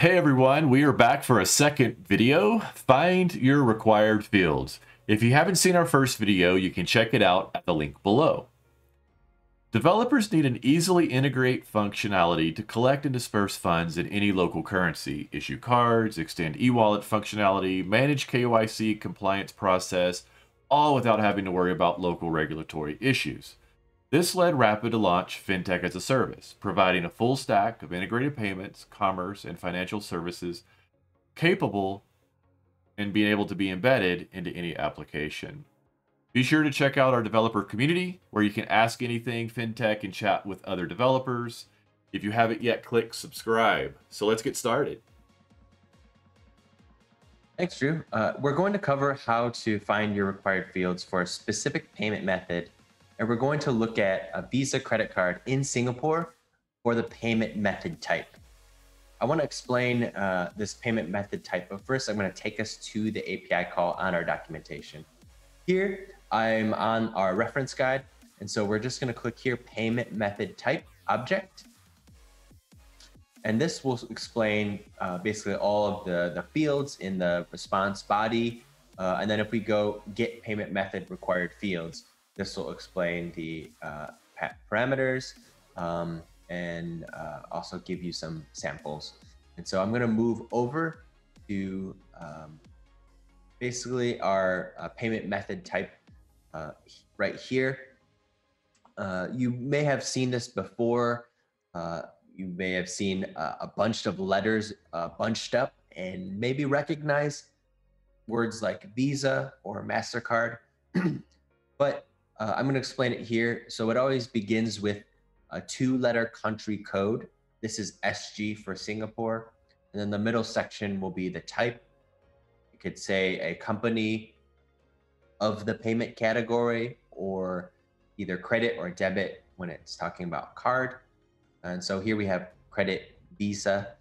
Hey everyone, we are back for a second video, Find Your Required Fields. If you haven't seen our first video, you can check it out at the link below. Developers need an easily integrate functionality to collect and disperse funds in any local currency, issue cards, extend e-wallet functionality, manage KYC compliance process, all without having to worry about local regulatory issues. This led Rapyd to launch FinTech as a Service, providing a full stack of integrated payments, commerce, and financial services capable and being able to be embedded into any application. Be sure to check out our developer community where you can ask anything FinTech and chat with other developers. If you haven't yet, click subscribe. So let's get started. Thanks, Drew. Uh, we're going to cover how to find your required fields for a specific payment method and we're going to look at a Visa credit card in Singapore for the payment method type. I want to explain uh, this payment method type, but first I'm going to take us to the API call on our documentation. Here, I'm on our reference guide, and so we're just going to click here, payment method type object. And this will explain uh, basically all of the, the fields in the response body. Uh, and then if we go get payment method required fields, this will explain the uh, parameters um, and uh, also give you some samples. And so I'm going to move over to um, basically our uh, payment method type uh, right here. Uh, you may have seen this before. Uh, you may have seen a bunch of letters bunched up and maybe recognize words like Visa or MasterCard. but uh, I'm going to explain it here. So it always begins with a two letter country code. This is SG for Singapore. And then the middle section will be the type. You could say a company of the payment category or either credit or debit when it's talking about card. And so here we have credit Visa.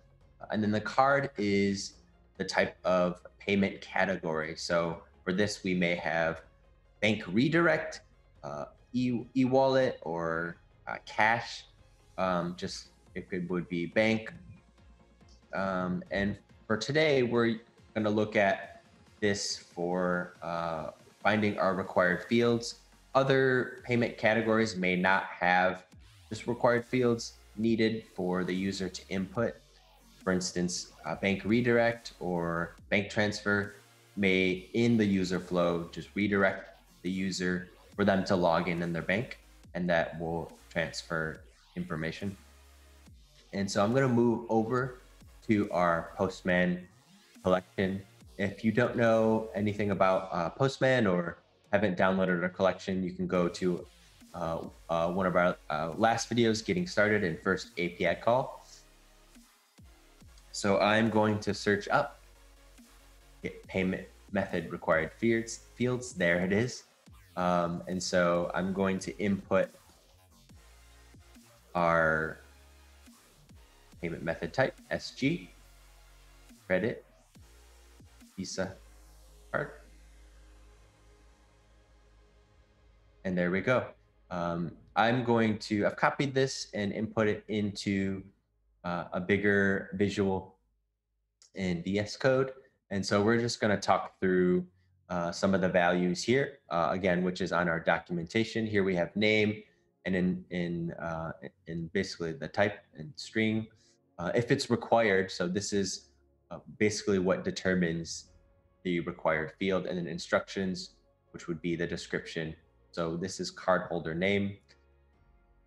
And then the card is the type of payment category. So for this, we may have bank redirect uh, e e-wallet or uh, cash. Um, just if it would be bank. Um, and for today, we're going to look at this for uh, finding our required fields. Other payment categories may not have just required fields needed for the user to input. For instance, bank redirect or bank transfer may, in the user flow, just redirect the user for them to log in in their bank and that will transfer information. And so I'm going to move over to our Postman collection. If you don't know anything about uh, Postman or haven't downloaded our collection, you can go to uh, uh, one of our uh, last videos, getting started and first API call. So I'm going to search up get payment method required fields. Fields, there it is. Um, and so I'm going to input our payment method type, SG, credit, Visa card. And there we go. Um, I'm going to, I've copied this and input it into uh, a bigger visual in VS Code. And so we're just going to talk through uh, some of the values here, uh, again, which is on our documentation. Here we have name and in, in, uh, in basically the type and string. Uh, if it's required, so this is uh, basically what determines the required field and then instructions, which would be the description. So this is cardholder name,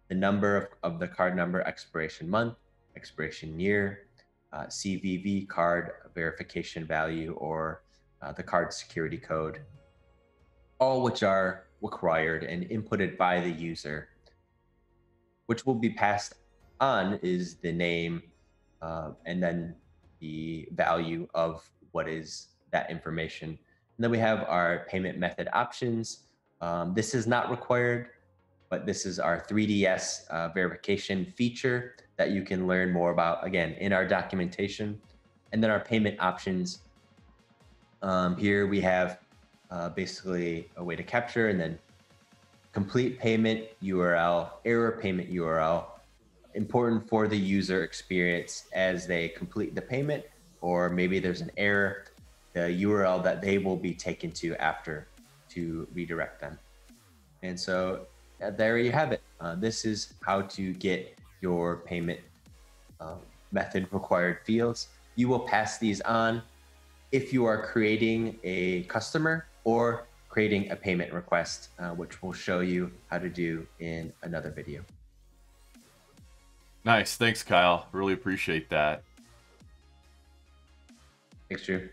the number of, of the card number, expiration month, expiration year, CVV card verification value, or uh, the card security code, all which are required and inputted by the user. Which will be passed on is the name uh, and then the value of what is that information. And then we have our payment method options. Um, this is not required, but this is our 3DS uh, verification feature that you can learn more about again in our documentation. And then our payment options um, here we have uh, basically a way to capture and then complete payment URL, error payment URL, important for the user experience as they complete the payment, or maybe there's an error, the URL that they will be taken to after to redirect them. And so uh, there you have it. Uh, this is how to get your payment uh, method required fields. You will pass these on if you are creating a customer or creating a payment request, uh, which we'll show you how to do in another video. Nice. Thanks, Kyle. Really appreciate that. Thanks, Drew.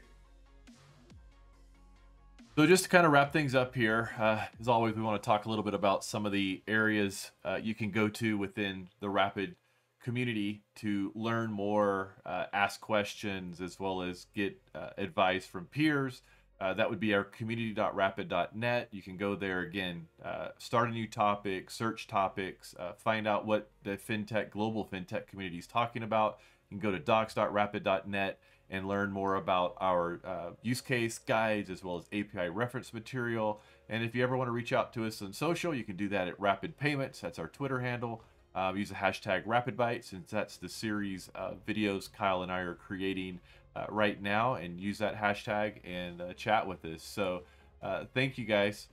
So just to kind of wrap things up here, uh, as always, we want to talk a little bit about some of the areas uh, you can go to within the Rapyd community to learn more, uh, ask questions, as well as get uh, advice from peers. Uh, that would be our community.rapyd.net. You can go there again, uh, start a new topic, search topics, find out what the fintech, global fintech community is talking about. You can go to docs.rapyd.net and learn more about our uh, use case guides as well as API reference material. And if you ever want to reach out to us on social, you can do that at Rapyd Payments. That's our Twitter handle. Um, use the hashtag RapydByte since that's the series of videos Kyle and I are creating uh, right now, and use that hashtag and uh, chat with us. So, uh, thank you guys.